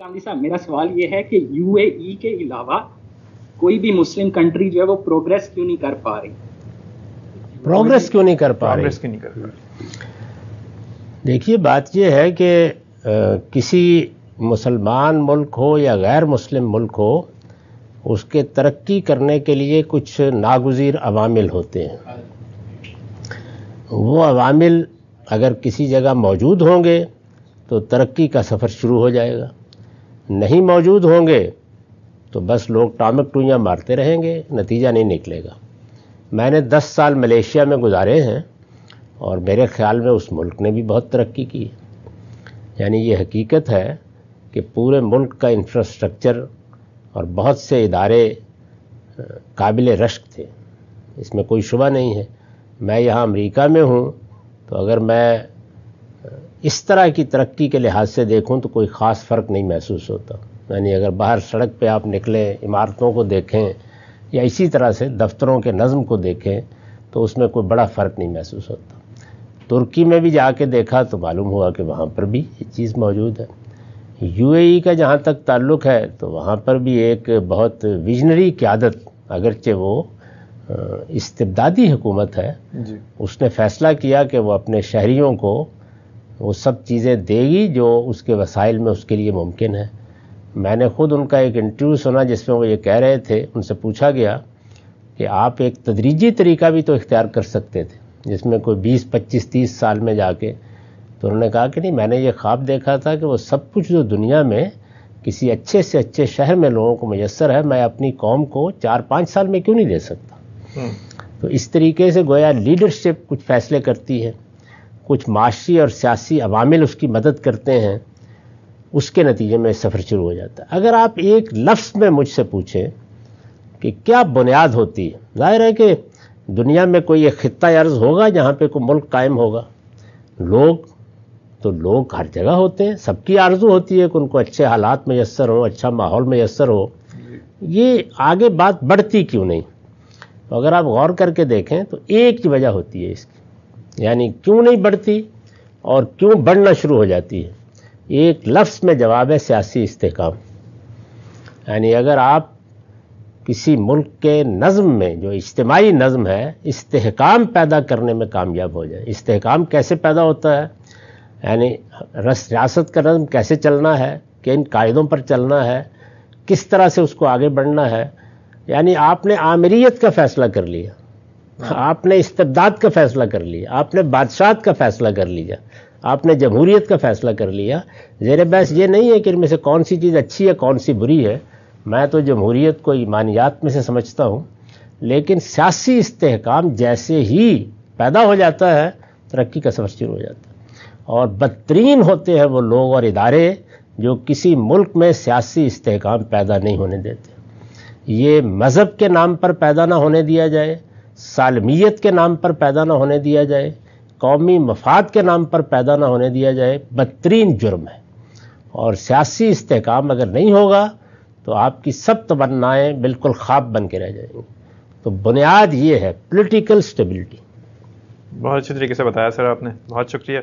गांधी साहब मेरा सवाल ये है कि यूएई के अलावा कोई भी मुस्लिम कंट्री जो है वो प्रोग्रेस क्यों नहीं कर पा रही? प्रोग्रेस क्यों नहीं कर पा रही? प्रोग्रेस क्यों नहीं कर पा देखिए बात यह है कि किसी मुसलमान मुल्क हो या गैर मुस्लिम मुल्क हो उसके तरक्की करने के लिए कुछ नागुजीर अवामिल होते हैं। वो अवामिल अगर किसी जगह मौजूद होंगे तो तरक्की का सफ़र शुरू हो जाएगा। नहीं मौजूद होंगे तो बस लोग टामक टूइयाँ मारते रहेंगे, नतीजा नहीं निकलेगा। मैंने 10 साल मलेशिया में गुजारे हैं, और मेरे ख्याल में उस मुल्क ने भी बहुत तरक्की की यानी ये हकीकत है कि पूरे मुल्क का इंफ्रास्ट्रक्चर और बहुत से इदारे काबिल रश्क थे। इसमें कोई शुबा नहीं है। मैं यहाँ अमेरिका में हूँ तो अगर मैं इस तरह की तरक्की के लिहाज से देखूँ तो कोई ख़ास फ़र्क नहीं महसूस होता। यानी अगर बाहर सड़क पे आप निकलें इमारतों को देखें या इसी तरह से दफ्तरों के नज़म को देखें तो उसमें कोई बड़ा फ़र्क नहीं महसूस होता। तुर्की में भी जाके देखा तो मालूम हुआ कि वहाँ पर भी ये चीज़ मौजूद है। यूएई का जहाँ तक ताल्लुक़ है तो वहाँ पर भी एक बहुत विजनरी क्यादत अगरचे वो इस्तबदादी हुकूमत है। जी। उसने फ़ैसला किया कि वो अपने शहरीों को वो सब चीज़ें देगी जो उसके वसाइल में उसके लिए मुमकिन है। मैंने ख़ुद उनका एक इंटरव्यू सुना जिसमें वो ये कह रहे थे उनसे पूछा गया कि आप एक तदरीजी तरीका भी तो इख्तियार कर सकते थे जिसमें कोई 20, 25, 30 साल में जाके। तो उन्होंने कहा कि नहीं मैंने ये ख्वाब देखा था कि वो सब कुछ जो दुनिया में किसी अच्छे से अच्छे शहर में लोगों को मैसर है मैं अपनी कौम को चार पाँच साल में क्यों नहीं दे सकता? हम्म, तो इस तरीके से गोया लीडरशिप कुछ फैसले करती है। कुछ माशी और सियासी अवामिल उसकी मदद करते हैं, उसके नतीजे में सफ़र शुरू हो जाता है। अगर आप एक लफ्ज़ में मुझसे पूछें कि क्या बुनियाद होती है, ज़ाहिर है कि दुनिया में कोई एक खत्ता अर्ज़ होगा जहाँ पे कोई मुल्क कायम होगा। लोग तो लोग हर जगह होते हैं, सबकी आरज़ू होती है कि उनको अच्छे हालात मैसर हो अच्छा माहौल मैसर हो। ये आगे बात बढ़ती क्यों नहीं? तो अगर आप गौर करके देखें तो एक ही वजह होती है इसकी। यानी क्यों नहीं बढ़ती और क्यों बढ़ना शुरू हो जाती है? एक लफ्ज़ में जवाब है सियासी इस्तेकाम। यानी अगर आप किसी मुल्क के नज़म में, जो इज्तमाही नज़म है, इस्तेकाम पैदा करने में कामयाब हो जाए। इस्तेकाम कैसे पैदा होता है? यानी रियासत का नज़म कैसे चलना है? किन कायदों पर चलना है? किस तरह से उसको आगे बढ़ना है? यानी आपने आमरीत का फ़ैसला कर लिया। आपने इस्तबदाद का फ़ैसला कर लिया, आपने बादशाहत का फ़ैसला कर लिया, आपने जमहूरीत का फ़ैसला कर लिया। जेर बहस ये नहीं है कि इनमें से कौन सी चीज़ अच्छी है, कौन सी बुरी है। मैं तो जमहूरीत को ईमानियात में से समझता हूँ, लेकिन सियासी इस्तेकाम जैसे ही पैदा हो जाता है, तरक्की का सफ़र शुरू हो जाता है। और बदतरीन होते हैं वो लोग और इदारे जो किसी मुल्क में सियासी इस्तेकाम पैदा नहीं होने देते। ये मज़हब के नाम पर पैदा ना होने दिया जाए सालमियत के नाम पर पैदा ना होने दिया जाए, कौमी मफाद के नाम पर पैदा ना होने दिया जाए, बदतरीन जुर्म है। और सियासी इस्तेकाम अगर नहीं होगा तो आपकी सब तमन्नाएँ बिल्कुल ख्वाब बन के रह जाएँगी। तो बुनियाद ये है पॉलिटिकल स्टेबिलिटी बहुत अच्छे तरीके से बताया सर आपने, बहुत शुक्रिया।